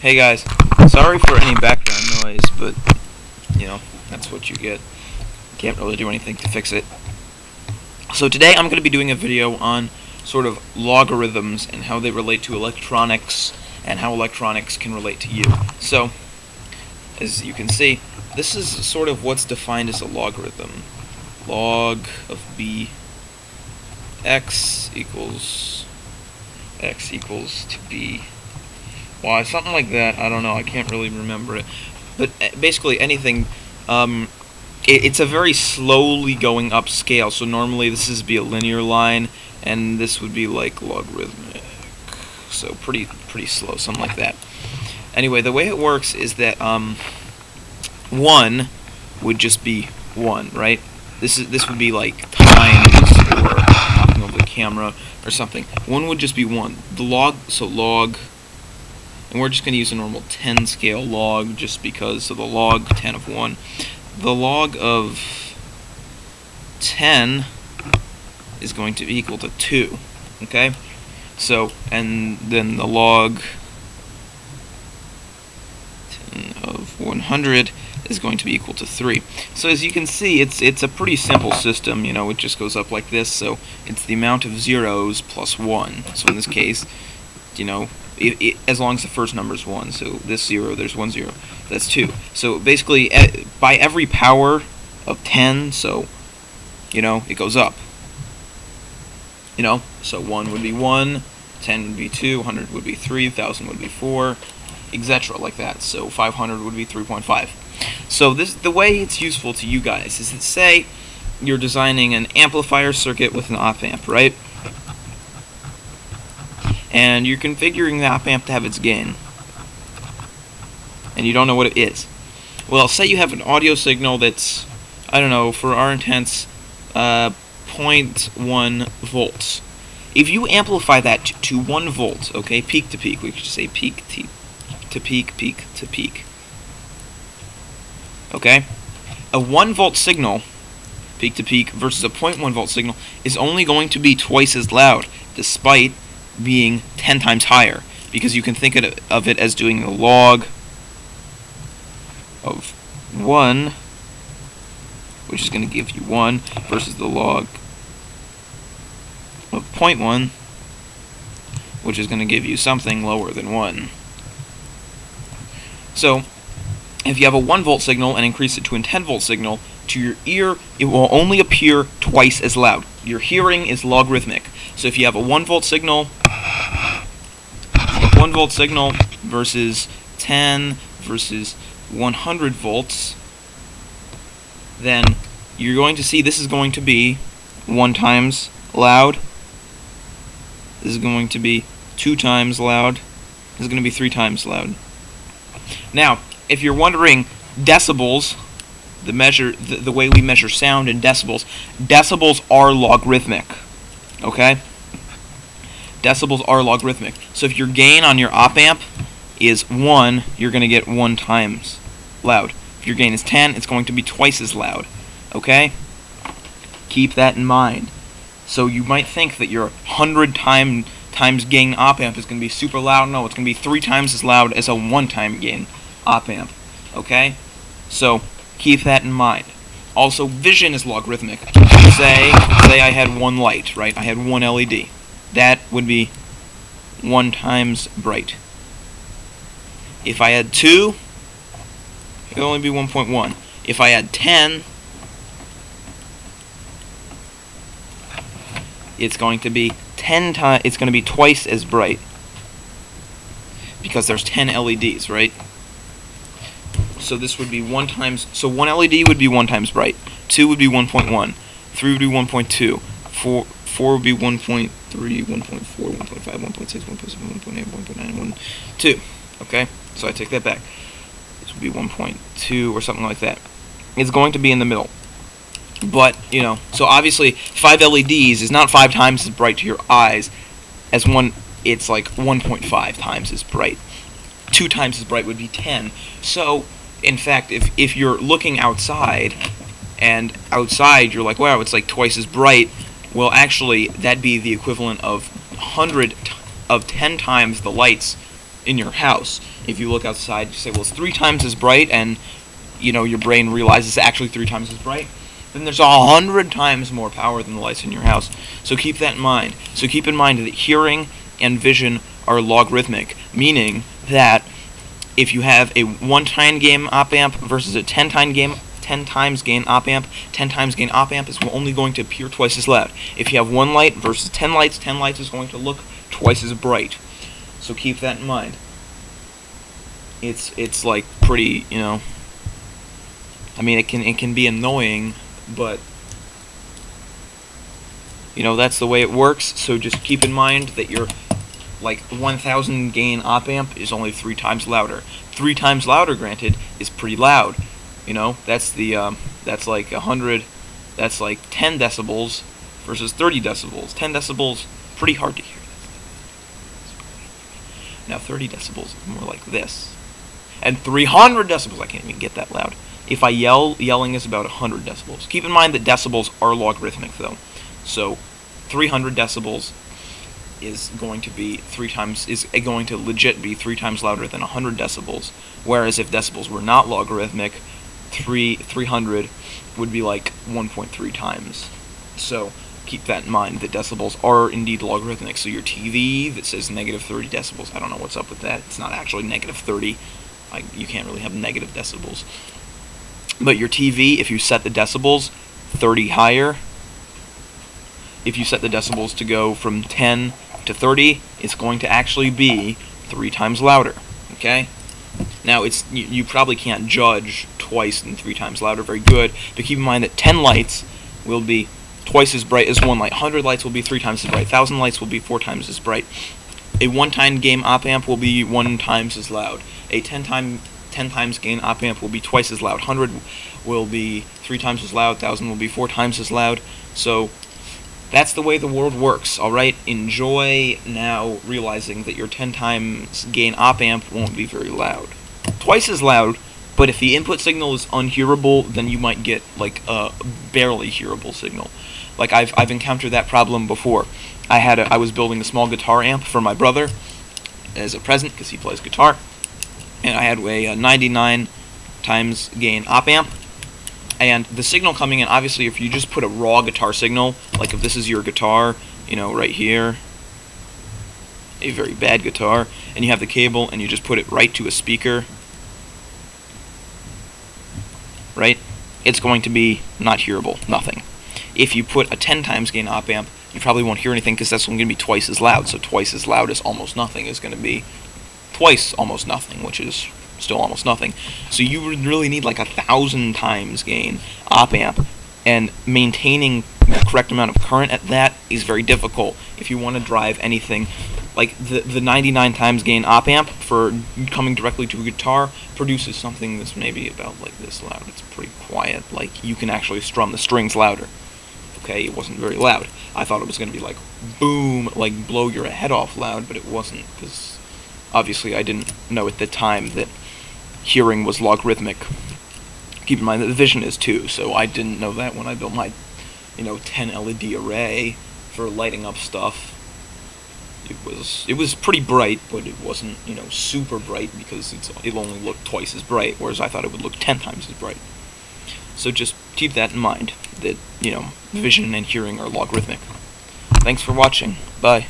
Hey guys, sorry for any background noise, but you know, that's what you get. Can't really do anything to fix it. So today I'm going to be doing a video on sort of logarithms and how they relate to electronics and how electronics can relate to you. So, as you can see, this is sort of what's defined as a logarithm. Log of b x equals x equals to b y, something like that. I don't know. I can't really remember it. But uh, basically anything. Um, it, it's a very slowly going up scale. So normally this is be a linear line, and this would be like logarithmic. So pretty pretty slow, something like that. Anyway, the way it works is that um, one would just be one, right? This is this would be like times or over the camera or something. One would just be one. The log, so log, and we're just going to use a normal 10 scale log just because. of the log 10 of 1. The log of 10 is going to be equal to 2. Okay? So, and then the log 10 of 100 is going to be equal to 3. So as you can see, it's it's a pretty simple system, you know, it just goes up like this, so it's the amount of zeros plus 1. So in this case, you know, it, it, as long as the first number is 1, so this 0, there's 1 0, that's 2. So basically, by every power of 10, so, you know, it goes up. You know, so 1 would be 1, 10 would be 2, 100 would be 3, 1000 would be 4, etc. like that. So 500 would be 3.5. So this the way it's useful to you guys is that say you're designing an amplifier circuit with an op amp, right? And you're configuring the op amp to have its gain. And you don't know what it is. Well, say you have an audio signal that's, I don't know, for our intents, uh, 0.1 volts. If you amplify that to 1 volt, okay, peak to peak, we could say peak to, to peak, peak to peak. Okay? A 1 volt signal, peak to peak, versus a 0.1 volt signal is only going to be twice as loud, despite being 10 times higher. Because you can think of it as doing the log of 1, which is going to give you 1, versus the log of 0.1, which is going to give you something lower than 1. So, if you have a 1 volt signal and increase it to a 10 volt signal, to your ear, it will only appear twice as loud. Your hearing is logarithmic. So if you have a 1 volt signal, 1 volt signal versus 10 versus 100 volts, then you're going to see this is going to be 1 times loud. This is going to be 2 times loud. This is going to be 3 times loud. Now, if you're wondering decibels, the measure the, the way we measure sound in decibels, decibels are logarithmic. Okay? Decibels are logarithmic. So if your gain on your op amp is 1, you're going to get 1 times loud. If your gain is 10, it's going to be twice as loud. Okay? Keep that in mind. So you might think that your 100 time, times gain op amp is going to be super loud. No, it's going to be 3 times as loud as a 1 time gain op amp. Okay? So, keep that in mind. Also, vision is logarithmic. Say, say I had one light, right? I had one LED. That would be 1 times bright. If I had 2, it would only be 1.1. If I had 10, it's going to be 10 times, it's going to be twice as bright. Because there's 10 LEDs, right? So this would be 1 times, so 1 LED would be 1 times bright. 2 would be 1.1. 3 would be 1.2. 4, 4 would be 1.3, 1.4, 1.5, 1.6, 1.7, 1.8, 1.9, 1, 2. Okay? So I take that back. This would be 1.2 or something like that. It's going to be in the middle. But, you know, so obviously 5 LEDs is not 5 times as bright to your eyes as one, it's like 1.5 times as bright. 2 times as bright would be 10. So, in fact, if, if you're looking outside, and outside you're like, wow, it's like twice as bright, well, actually, that'd be the equivalent of 100 of 10 times the lights in your house. If you look outside, you say, well, it's three times as bright, and you know your brain realizes it's actually three times as bright. Then there's a hundred times more power than the lights in your house. So keep that in mind. So keep in mind that hearing and vision are logarithmic, meaning that if you have a one time gain op amp versus a 10 time gain 10 times gain op amp, 10 times gain op amp is only going to appear twice as loud. If you have one light versus 10 lights, 10 lights is going to look twice as bright. So keep that in mind. It's it's like pretty, you know. I mean, it can it can be annoying, but you know that's the way it works. So just keep in mind that your like 1000 gain op amp is only three times louder. Three times louder, granted, is pretty loud. You know, that's the um, that's like a hundred, that's like 10 decibels versus 30 decibels. 10 decibels, pretty hard to hear. Now 30 decibels, more like this, and 300 decibels. I can't even get that loud. If I yell, yelling is about 100 decibels. Keep in mind that decibels are logarithmic, though. So 300 decibels is going to be three times is going to legit be three times louder than 100 decibels. Whereas if decibels were not logarithmic, three 300 would be like 1.3 times. So keep that in mind that decibels are indeed logarithmic. So your TV that says negative 30 decibels, I don't know what's up with that. It's not actually negative 30. Like you can't really have negative decibels. But your TV, if you set the decibels 30 higher, if you set the decibels to go from 10 to 30, it's going to actually be three times louder. Okay? Now, it's you, you, probably can't judge twice and three times louder very good, but keep in mind that 10 lights will be twice as bright as one light. 100 lights will be three times as bright. 1,000 lights will be four times as bright. A one-time gain op amp will be one times as loud. A 10 time 10 times gain op amp will be twice as loud. 100 will be three times as loud. 1,000 will be four times as loud. So that's the way the world works, alright? Enjoy now realizing that your 10 times gain op amp won't be very loud. Twice as loud, but if the input signal is unhearable, then you might get like a barely hearable signal. Like I've, I've encountered that problem before. I had a, I was building a small guitar amp for my brother as a present because he plays guitar, and I had a, a 99 times gain op amp and the signal coming in, obviously, if you just put a raw guitar signal, like if this is your guitar, you know, right here, a very bad guitar, and you have the cable and you just put it right to a speaker, right, it's going to be not hearable, nothing. If you put a 10 times gain op amp, you probably won't hear anything because that's going to be twice as loud. So twice as loud as almost nothing is going to be twice almost nothing, which is still almost nothing. So you would really need like a thousand times gain op amp, and maintaining the correct amount of current at that is very difficult if you want to drive anything. Like the the 99 times gain op amp for coming directly to a guitar produces something that's maybe about like this loud. It's pretty quiet. Like you can actually strum the strings louder. Okay, it wasn't very loud. I thought it was going to be like boom, like blow your head off loud, but it wasn't because obviously I didn't know at the time that hearing was logarithmic. Keep in mind that the vision is too, so I didn't know that when I built my, you know, 10 LED array for lighting up stuff. It was it was pretty bright, but it wasn't you know super bright because it's it only looked twice as bright, whereas I thought it would look 10 times as bright. So just keep that in mind that you know mm-hmm. vision and hearing are logarithmic. Thanks for watching. Bye.